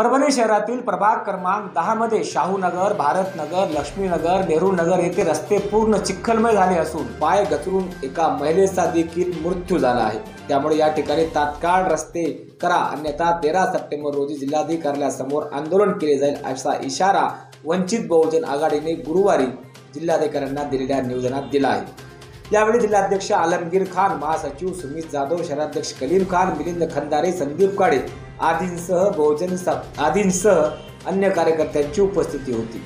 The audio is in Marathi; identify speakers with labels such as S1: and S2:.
S1: परभणी शहरातील प्रभाग क्रमांक दहामध्ये शाहूनगर भारतनगर लक्ष्मीनगर नेहरू नगर येथे रस्ते पूर्ण चिखलमय झाले असून पाय घसरून एका महिलेचा देखील मृत्यू झाला आहे. त्यामुळे या ठिकाणी तात्काळ रस्ते करा. अन्यथा तेरा सप्टेंबर रोजी जिल्हाधिकाऱ्यासमोर आंदोलन केले जाईल असा इशारा वंचित बहुजन आघाडीने गुरुवारी जिल्हाधिकाऱ्यांना दिलेल्या निवेदनात दिला आहे. यावेळी जिल्हाध्यक्ष आलमगीर खान महासचिव सुमित जाधव शहराध्यक्ष कलीम खान मिलिंद खंदारे संदीप काळे आदींसह बहुजन आदींसह अन्य कार्यकर्त्यांची उपस्थिती होती.